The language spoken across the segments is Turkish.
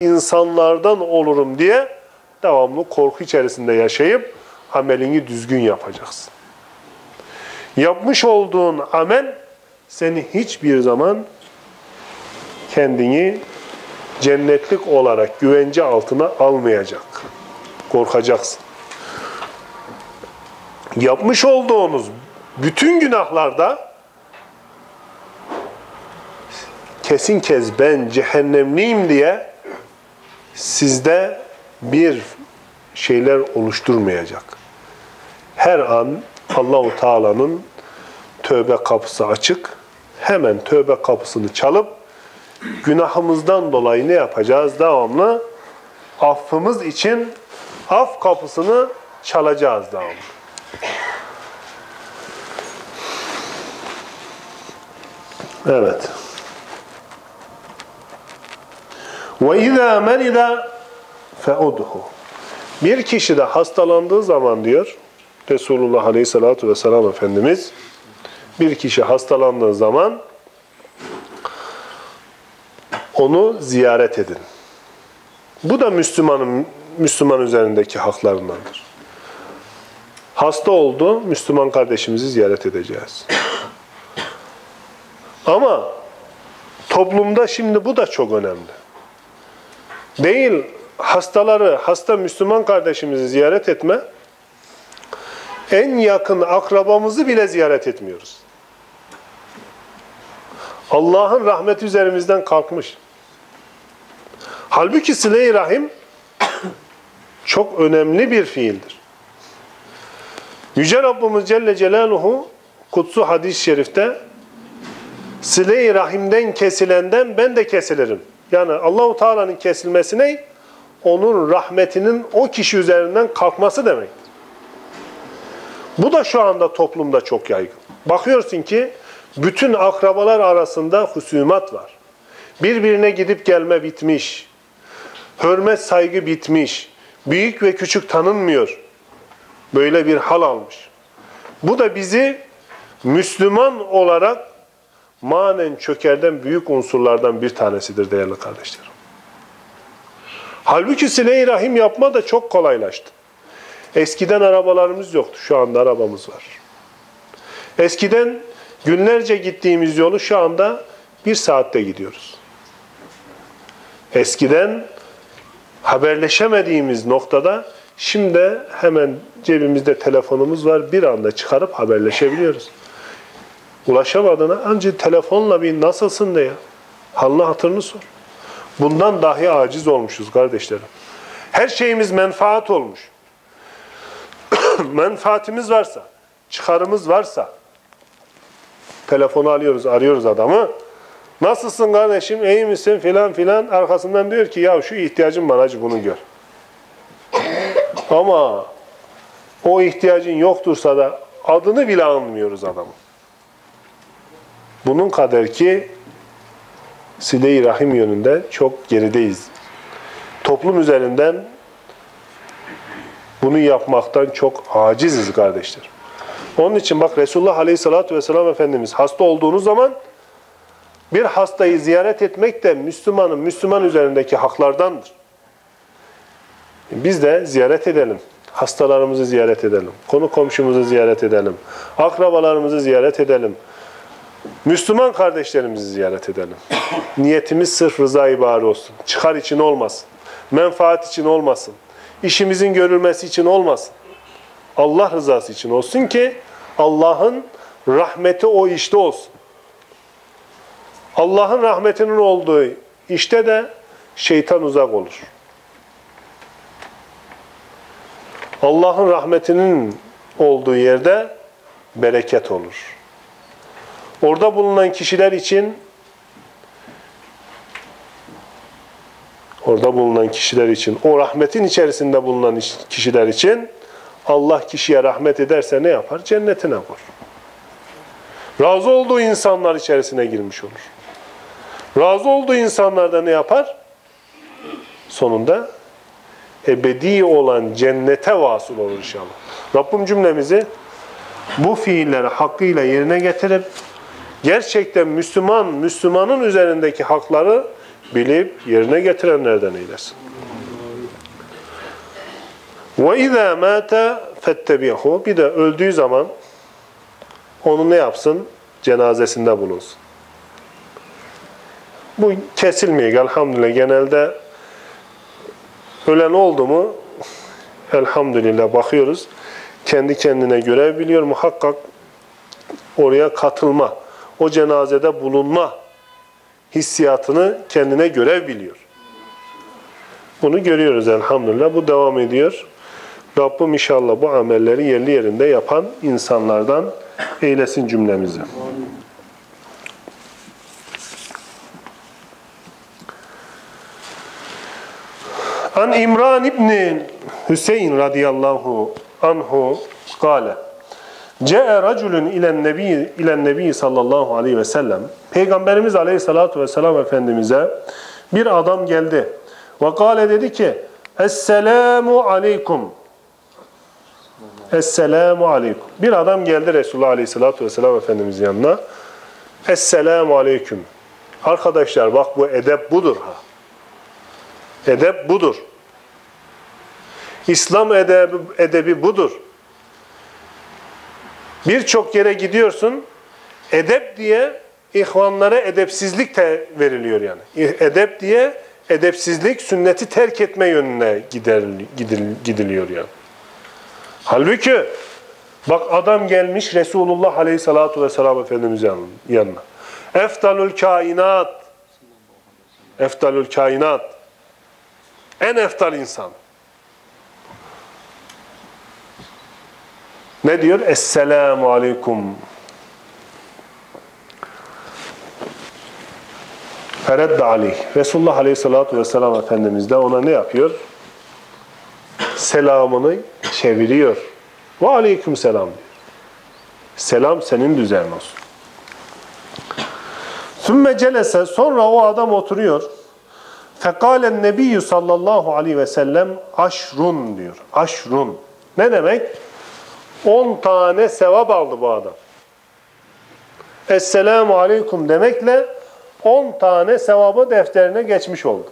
insanlardan olurum diye devamlı korku içerisinde yaşayıp amelini düzgün yapacaksın. Yapmış olduğun amel seni hiçbir zaman kendini cennetlik olarak güvence altına almayacak. Korkacaksın. Yapmış olduğunuz bütün günahlarda kesin kez ben cehennemliyim diye sizde bir şeyler oluşturmayacak. Her an Allahu Teala'nın tövbe kapısı açık. Hemen tövbe kapısını çalıp günahımızdan dolayı ne yapacağız? Devamlı affımız için af kapısını çalacağız devamlı. Evet. Ve izâ merida. Bir kişi de hastalandığı zaman diyor Resulullah Aleyhisselatü Vesselam Efendimiz bir kişi hastalandığı zaman onu ziyaret edin. Bu da Müslümanın Müslüman üzerindeki haklarındandır. Hasta oldu, Müslüman kardeşimizi ziyaret edeceğiz. Ama toplumda şimdi bu da çok önemli. Değil hastaları, hasta Müslüman kardeşimizi ziyaret etme, en yakın akrabamızı bile ziyaret etmiyoruz. Allah'ın rahmeti üzerimizden kalkmış. Halbuki sile-i rahim çok önemli bir fiildir. Yüce Rabbimiz Celle Celaluhu kutsu hadis-i şerifte sile-i rahimden kesilenden ben de kesilirim. Yani Allahu Teala'nın kesilmesine onun rahmetinin o kişi üzerinden kalkması demektir. Bu da şu anda toplumda çok yaygın. Bakıyorsun ki bütün akrabalar arasında husumat var. Birbirine gidip gelme bitmiş. Hürmet saygı bitmiş. Büyük ve küçük tanınmıyor. Böyle bir hal almış. Bu da bizi Müslüman olarak manen çökerden büyük unsurlardan bir tanesidir değerli kardeşlerim. Halbuki sile-i rahim yapma da çok kolaylaştı. Eskiden arabalarımız yoktu. Şu anda arabamız var. Eskiden günlerce gittiğimiz yolu şu anda bir saatte gidiyoruz. Eskiden haberleşemediğimiz noktada şimdi hemen cebimizde telefonumuz var. Bir anda çıkarıp haberleşebiliyoruz. Ulaşamadığına ancak telefonla bir nasılsın de ya. Halını hatırını sor. Bundan dahi aciz olmuşuz kardeşlerim. Her şeyimiz menfaat olmuş. Menfaatimiz varsa, çıkarımız varsa telefonu alıyoruz, arıyoruz adamı. Nasılsın kardeşim, iyi misin filan filan. Arkasından diyor ki ya şu ihtiyacın var acı bunu gör. Ama o ihtiyacın yoktursa da adını bile anmıyoruz adamın. Bunun kadar ki sile-i rahim yönünde çok gerideyiz. Toplum üzerinden bunu yapmaktan çok aciziz kardeşler. Onun için bak Resulullah Aleyhisselatü Vesselam Efendimiz hasta olduğunuz zaman bir hastayı ziyaret etmek de Müslümanın Müslüman üzerindeki haklardandır. Biz de ziyaret edelim. Hastalarımızı ziyaret edelim. Konu komşumuzu ziyaret edelim. Akrabalarımızı ziyaret edelim. Müslüman kardeşlerimizi ziyaret edelim. Niyetimiz sırf rıza bari olsun. Çıkar için olmasın. Menfaat için olmasın. İşimizin görülmesi için olmasın. Allah rızası için olsun ki Allah'ın rahmeti o işte olsun. Allah'ın rahmetinin olduğu işte de şeytan uzak olur. Allah'ın rahmetinin olduğu yerde bereket olur. Orada bulunan kişiler için orada bulunan kişiler için, o rahmetin içerisinde bulunan kişiler için Allah kişiye rahmet ederse ne yapar? Cennetine koyar. Razı olduğu insanlar içerisine girmiş olur. Razı olduğu insanlar ne yapar? Sonunda ebedi olan cennete vasıl olur inşallah. Rabbim cümlemizi bu fiilleri hakkıyla yerine getirip gerçekten Müslüman, Müslümanın üzerindeki hakları bilip yerine getirenlerden eylesin. İzâ mâte fettebi'hu. Bir de öldüğü zaman onu ne yapsın? Cenazesinde bulunsun. Bu kesilmiyor elhamdülillah. Genelde ölen oldu mu elhamdülillah bakıyoruz. Kendi kendine görev biliyor. Muhakkak oraya katılma, o cenazede bulunma hissiyatını kendine görev biliyor. Bunu görüyoruz elhamdülillah. Bu devam ediyor. Rabbim inşallah bu amelleri yerli yerinde yapan insanlardan eylesin cümlemizi. An İmran İbni Hüseyin radıyallahu anhu kâle Ce'e raculun ilen nebi ilen nebi sallallahu aleyhi ve sellem Peygamberimiz aleyhissalatu vesselam Efendimiz'e bir adam geldi. Ve kâle dedi ki Esselamu aleykum Esselamu aleyküm. Bir adam geldi Resulullah Aleyhisselatü Vesselam Efendimizin yanına. Esselamu aleyküm. Arkadaşlar bak bu edep budur ha. Edep budur. İslam edebi, edebi budur. Birçok yere gidiyorsun, edep diye ihvanlara edepsizlik de veriliyor yani. Edep diye edepsizlik, sünneti terk etme yönüne gidiliyor yani. Halbuki bak adam gelmiş Resulullah Aleyhisselatü Vesselam Efendimiz yanına. Eftalül kainat. Eftalül kainat. En eftal insan. Ne diyor? Esselamu aleyküm. Feredde aleyh. Resulullah Aleyhisselatü Vesselam Efendimiz de ona ne yapıyor? Selamını çeviriyor. Ve aleyküm selam diyor. Selam senin düzen olsun. Sümme celese sonra o adam oturuyor. Fekalen nebiyyü sallallahu aleyhi ve sellem aşrun diyor. Aşrun. Ne demek? 10 tane sevap aldı bu adam. Esselamu aleyküm demekle 10 tane sevabı defterine geçmiş oldu.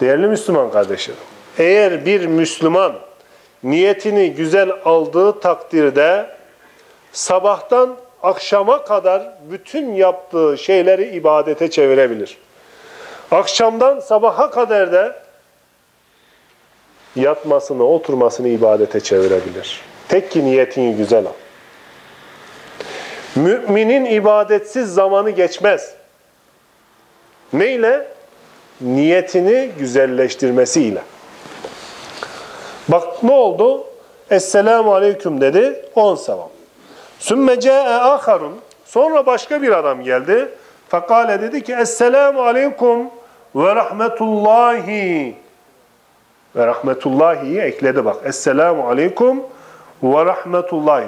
Değerli Müslüman kardeşlerim, eğer bir Müslüman niyetini güzel aldığı takdirde sabahtan akşama kadar bütün yaptığı şeyleri ibadete çevirebilir. Akşamdan sabaha kadar da yatmasını, oturmasını ibadete çevirebilir. Tek ki niyetini güzel al. Müminin ibadetsiz zamanı geçmez. Neyle? Niyetini güzelleştirmesiyle. Bak ne oldu? Esselamu aleyküm dedi. 10 sevap. Sümme ce'e aharun. Sonra başka bir adam geldi. Fakale dedi ki Esselamu aleyküm ve rahmetullahi. Ve rahmetullahi'yi ekledi bak. Esselamu aleyküm ve rahmetullahi.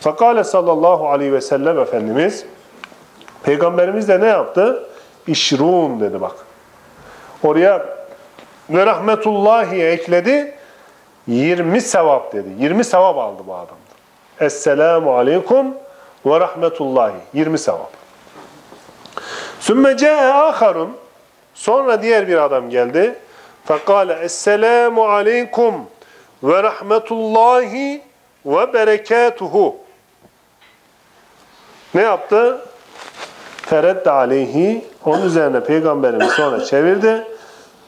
Fakale sallallahu aleyhi ve sellem Efendimiz Peygamberimiz de ne yaptı? İşrun dedi bak. Oraya ve rahmetullahi ekledi. 20 sevap dedi. 20 sevap aldı bu adam. Esselamu aleyküm ve rahmetullahi. 20 sevap. Sümme ce'e aharun. Sonra diğer bir adam geldi. Fekale Esselamu aleyküm ve rahmetullahi ve berekatuhu. Ne yaptı? Feredde aleyhi. Onun üzerine peygamberimiz sonra çevirdi.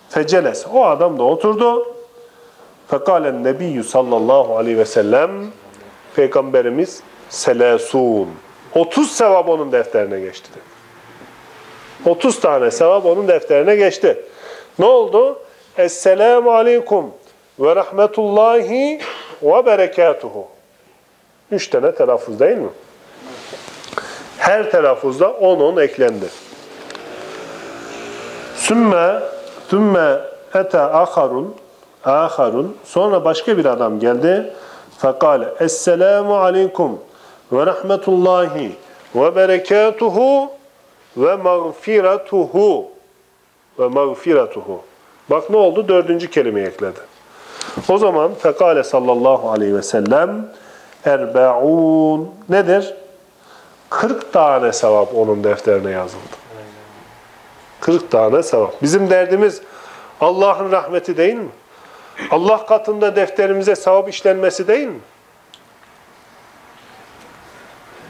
Feceles. O adam da oturdu. Fekalen nebiyyü sallallahu aleyhi ve sellem Peygamberimiz selesun. 30 sevap onun defterine geçti. 30 tane sevap onun defterine geçti. Ne oldu? Esselamu aleyküm ve rahmetullahi ve berekatuhu. Üç tane telaffuz değil mi? Her telaffuzda 10-10 eklendi. Sümme, sümme ete aharun aharun. Sonra başka bir adam geldi. Fekale Esselamu aleyküm ve rahmetullahi ve berekatuhu ve mağfiratuhu ve mağfiratuhu. Bak ne oldu? Dördüncü kelimeyi ekledi. O zaman fekale sallallahu aleyhi ve sellem erbe'un nedir? 40 tane sevap onun defterine yazıldı. 40 tane sevap. Bizim derdimiz Allah'ın rahmeti değil mi? Allah katında defterimize sevap işlenmesi değil mi?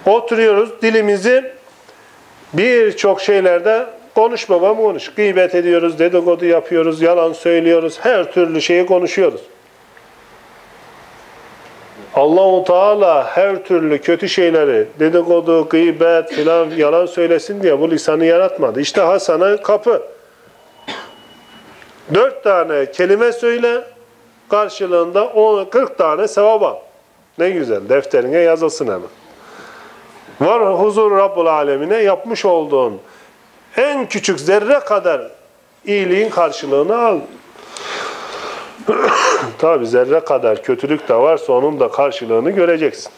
Oturuyoruz dilimizi birçok şeylerde konuş babam konuş. Gıybet ediyoruz, dedikodu yapıyoruz, yalan söylüyoruz, her türlü şeyi konuşuyoruz. Allahu Teala her türlü kötü şeyleri, dedikodu, gıybet filan yalan söylesin diye bu lisanı yaratmadı. İşte ha sana kapı. Dört tane kelime söyle, karşılığında 10, 40 tane sevap al. Ne güzel, defterine yazılsın hemen. Var huzur Rabbul Alemine yapmış olduğun en küçük zerre kadar iyiliğin karşılığını al. Tabi zerre kadar kötülük de varsa onun da karşılığını göreceksin.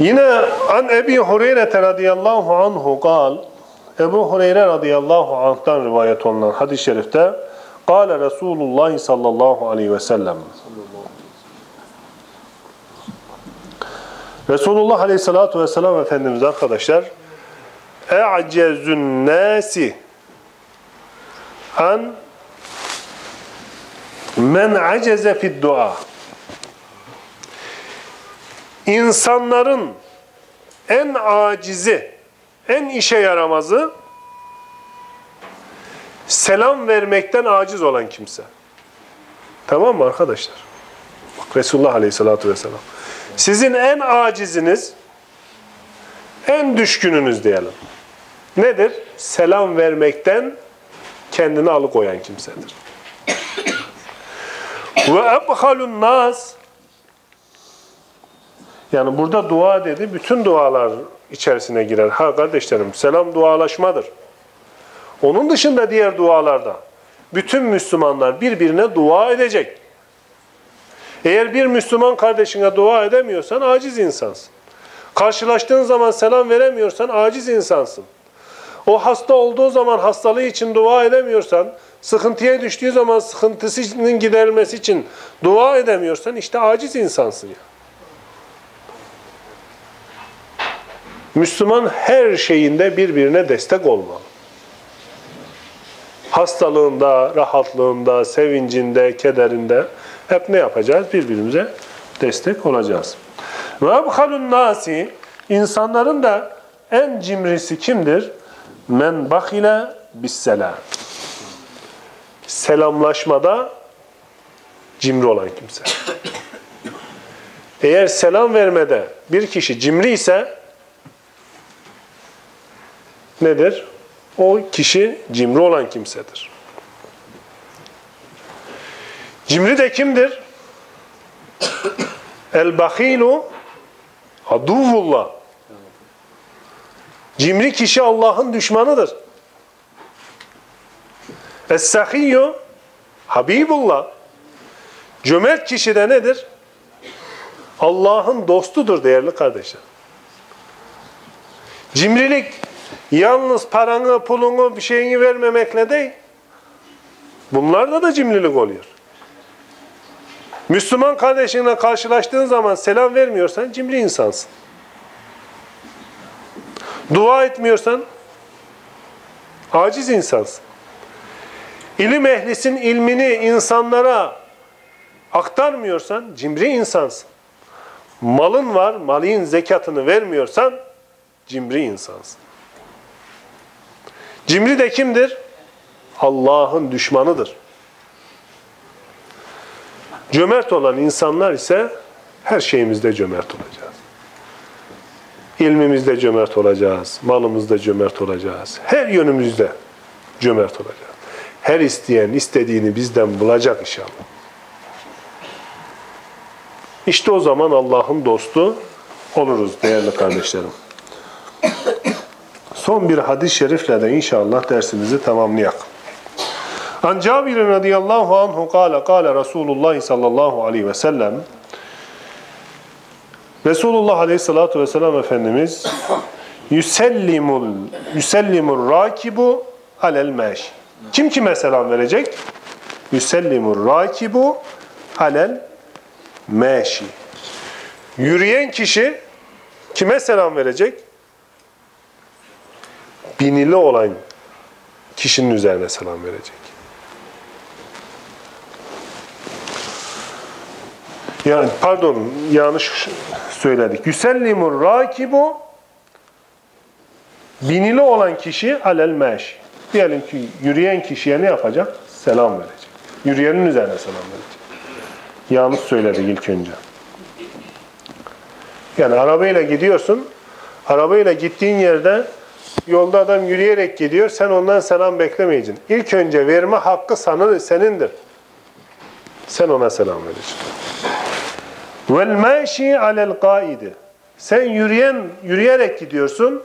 Yine an Ebi Hureyre radıyallahu anhu kal Ebu Hureyre radıyallahu anh'tan rivayet olunan hadis-i şerifte Kale Resulullah sallallahu aleyhi ve sellem. Resulullah aleyhissalatu vesselam Efendimiz arkadaşlar E'cezün nâsi an men aceze fid dua. İnsanların en acizi, en işe yaramazı selam vermekten aciz olan kimse. Tamam mı arkadaşlar? Bak Resulullah Aleyhisselatü Vesselam. Sizin en aciziniz, en düşkününüz diyelim. Nedir? Selam vermekten kendini alıkoyan kimsedir. Ve ebhalun nas yani burada dua dedi, bütün dualar içerisine girer. Ha kardeşlerim, selam dualaşmadır. Onun dışında diğer dualarda bütün Müslümanlar birbirine dua edecek. Eğer bir Müslüman kardeşine dua edemiyorsan aciz insansın. Karşılaştığın zaman selam veremiyorsan aciz insansın. O hasta olduğu zaman hastalığı için dua edemiyorsan, sıkıntıya düştüğü zaman sıkıntısının giderilmesi için dua edemiyorsan işte aciz insansın ya. Müslüman her şeyinde birbirine destek olmalı. Hastalığında, rahatlığında, sevincinde, kederinde hep ne yapacağız? Birbirimize destek olacağız. Ve ebhalun nasi insanların da en cimrisi kimdir? Men bakile bisselam. Selamlaşmada cimri olan kimse. Eğer selam vermede bir kişi cimri ise nedir? O kişi cimri olan kimsedir. Cimri de kimdir? El-bahilu aduvullah. Cimri kişi Allah'ın düşmanıdır. Es-sahiyyu habibullah. Cömert kişi de nedir? Allah'ın dostudur değerli kardeşler. Cimrilik Yalnız paranı, pulunu, bir şeyini vermemekle değil. Bunlarda da cimrilik oluyor. Müslüman kardeşinle karşılaştığın zaman selam vermiyorsan cimri insansın. Dua etmiyorsan aciz insansın. İlim ehlisin ilmini insanlara aktarmıyorsan cimri insansın. Malın var, malın zekatını vermiyorsan cimri insansın. Cimri de kimdir? Allah'ın düşmanıdır. Cömert olan insanlar ise her şeyimizde cömert olacağız. İlmimizde cömert olacağız, malımızda cömert olacağız. Her yönümüzde cömert olacağız. Her isteyen istediğini bizden bulacak inşallah. İşte o zaman Allah'ın dostu oluruz değerli kardeşlerim. Son bir hadis-i şerifle de inşallah dersimizi tamamlayak. An Cabir radıyallahu anhu kâle kâle Resulullah sallallahu aleyhi ve sellem Resulullah aleyhissalatu vesselam Efendimiz yüsellimul yüsellimur rakibu alel meş Kim kime selam verecek? Yüsellimur rakibu alel meşi. Yürüyen kişi kime selam verecek? Binili olan kişinin üzerine selam verecek. Yani pardon yanlış söyledik. Yüsellimur rakibu binili olan kişi alel meşi. Diyelim ki yürüyen kişiye ne yapacak? Selam verecek. Yürüyenin üzerine selam verecek. Yanlış söyledik ilk önce. Yani arabayla gidiyorsun. Arabayla gittiğin yerde yolda adam yürüyerek gidiyor. Sen ondan selam beklemeyeceksin. İlk önce verme hakkı sana, senindir. Sen ona selam vereceksin. Vel maşi alel kaidi. Sen yürüyen yürüyerek gidiyorsun.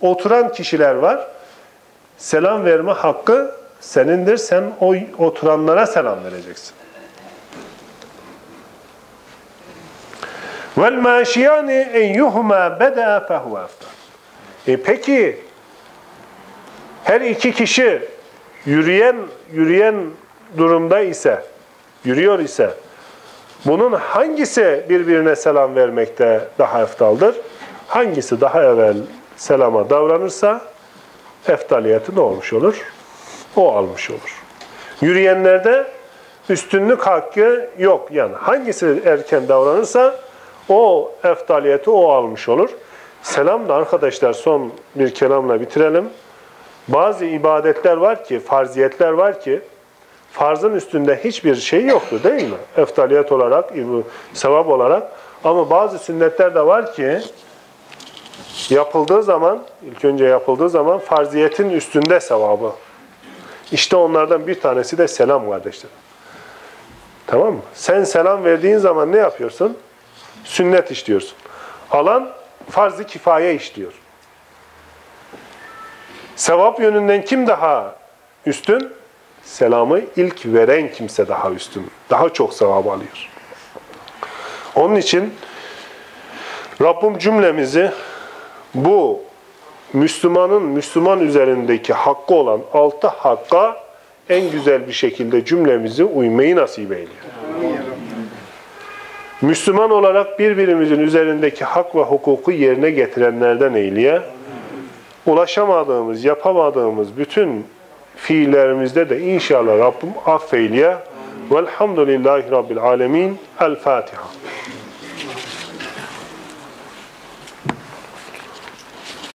Oturan kişiler var. Selam verme hakkı senindir. Sen o oturanlara selam vereceksin. Vel maşiyani eyyuhuma beda fehuve eftar. E peki her iki kişi yürüyen yürüyen durumda ise yürüyor ise bunun hangisi birbirine selam vermekte daha eftaldır? Hangisi daha evvel selama davranırsa eftaliyeti ne olmuş olur? O almış olur. Yürüyenlerde üstünlük hakkı yok. Yani hangisi erken davranırsa o eftaliyeti o almış olur. Selam da arkadaşlar son bir kelamla bitirelim. Bazı ibadetler var ki, farziyetler var ki farzın üstünde hiçbir şey yoktur değil mi? Eftaliyet olarak, sevap olarak. Ama bazı sünnetler de var ki yapıldığı zaman, ilk önce yapıldığı zaman farziyetin üstünde sevabı. İşte onlardan bir tanesi de selam kardeşler. Tamam mı? Sen selam verdiğin zaman ne yapıyorsun? Sünnet işliyorsun. Alan farz-ı kifaye işliyor. Sevap yönünden kim daha üstün? Selamı ilk veren kimse daha üstün. Daha çok sevap alıyor. Onun için Rabbim cümlemizi bu Müslümanın Müslüman üzerindeki hakkı olan altı hakka en güzel bir şekilde cümlemizi uymayı nasip eyliyor. Müslüman olarak birbirimizin üzerindeki hak ve hukuku yerine getirenlerden eyleye, ulaşamadığımız, yapamadığımız bütün fiillerimizde de inşallah Rabbim affeyleye. Velhamdülillahi Rabbil Alemin. El Fatiha.